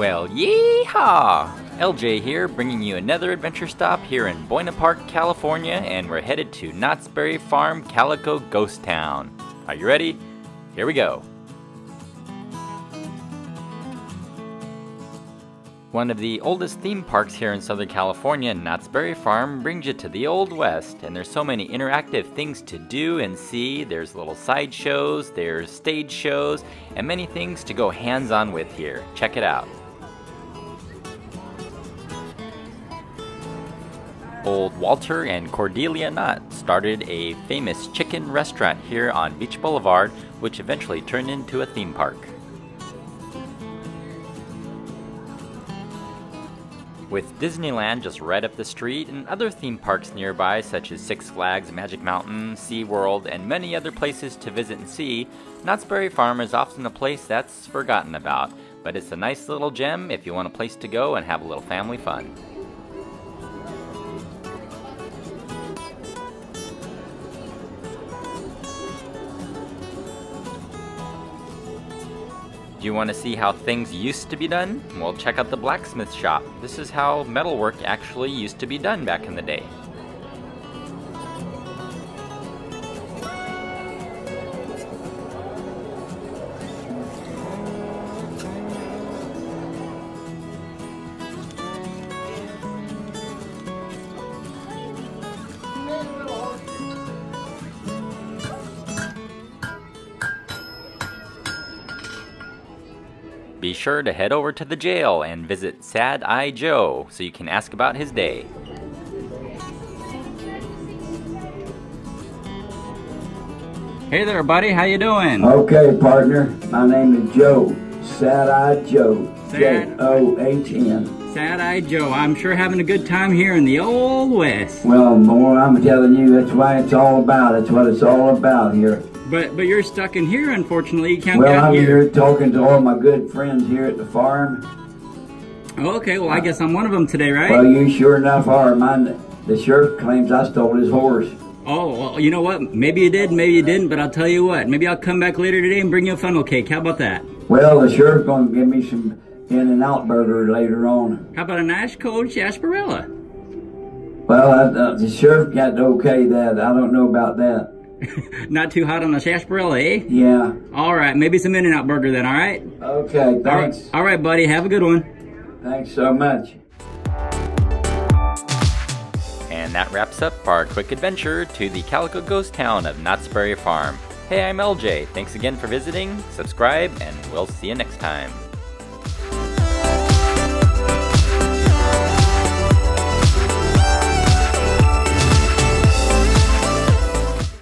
Well, yeehaw! LJ here, bringing you another adventure stop here in Buena Park, California, and we're headed to Knott's Berry Farm Calico Ghost Town. Are you ready? Here we go. One of the oldest theme parks here in Southern California, Knott's Berry Farm, brings you to the Old West, and there's so many interactive things to do and see. There's little side shows, there's stage shows, and many things to go hands-on with here. Check it out. Old Walter and Cordelia Knott started a famous chicken restaurant here on Beach Boulevard, which eventually turned into a theme park. With Disneyland just right up the street and other theme parks nearby such as Six Flags, Magic Mountain, SeaWorld, and many other places to visit and see, Knott's Berry Farm is often a place that's forgotten about, but it's a nice little gem if you want a place to go and have a little family fun. Do you want to see how things used to be done? Well, check out the blacksmith shop. This is how metalwork actually used to be done back in the day. Be sure to head over to the jail and visit Sad Eye Joe so you can ask about his day. Hey there, buddy. How you doing? Okay, partner. My name is Joe. Sad Eye Joe. Sad-. Sad Eye Joe. I'm sure having a good time here in the Old West. Well, more I'm telling you, that's why it's all about. That's what it's all about here. But but you're stuck in here, unfortunately. You can't Well, get I'm here. here talking to all my good friends here at the farm. Okay, well, I guess I'm one of them today, right? Well, you sure enough are. Mine, the sheriff claims I stole his horse. oh, well, you know what? Maybe you did, maybe you didn't, but I'll tell you what. Maybe I'll come back later today and bring you a funnel cake. How about that? Well, the sheriff's gonna give me some In-N-Out burger later on. How about a nice cold sarsaparilla? Well, I, uh, the sheriff got to okay that. I don't know about that. Not too hot on the sarsaparilla, eh? Yeah. All right, maybe some In-N-Out burger then, all right? Okay, All right, thanks. all right, buddy. Have a good one. Thanks so much. And that wraps up our quick adventure to the Calico Ghost Town of Knott's Berry Farm. Hey, I'm LJ. Thanks again for visiting, subscribe, and we'll see you next time.